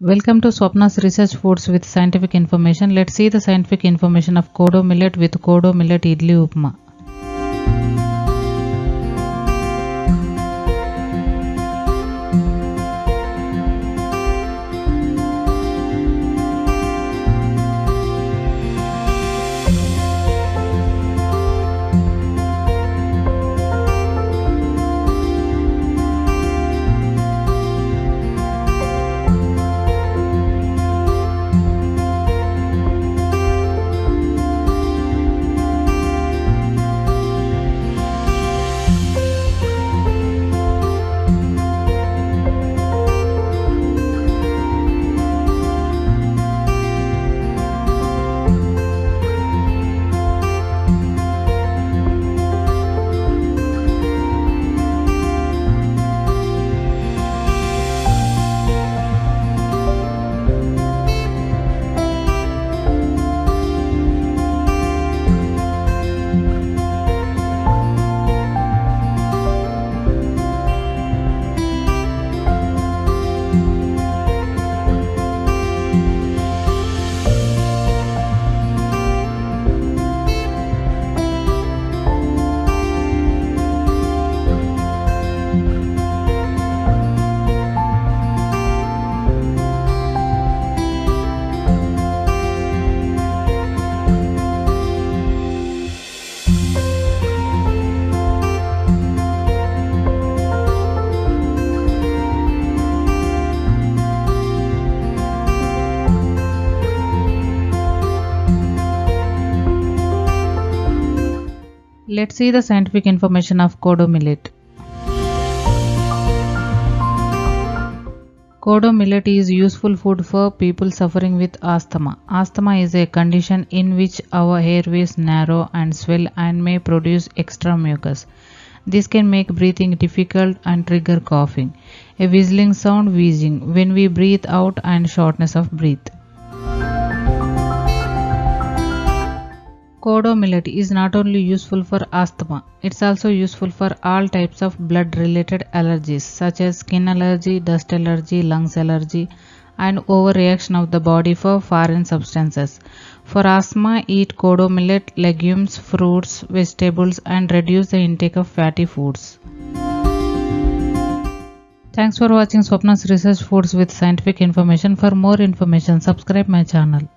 Welcome to Swapna's Research Foods with scientific information. Let's see the scientific information of Kodo millet with Kodo millet idli upma. Let's see the scientific information of Kodo millet. Kodo millet is useful food for people suffering with asthma. Asthma is a condition in which our airways narrow and swell and may produce extra mucus. This can make breathing difficult and trigger coughing, a whistling sound wheezing when we breathe out and shortness of breath. Kodo millet is not only useful for asthma, it's also useful for all types of blood related allergies such as skin allergy, dust allergy, lungs allergy, and overreaction of the body for foreign substances. For asthma, eat kodo millet, legumes, fruits, vegetables, and reduce the intake of fatty foods. Thanks for watching Swapna's Research Foods with scientific information. For more information, subscribe my channel.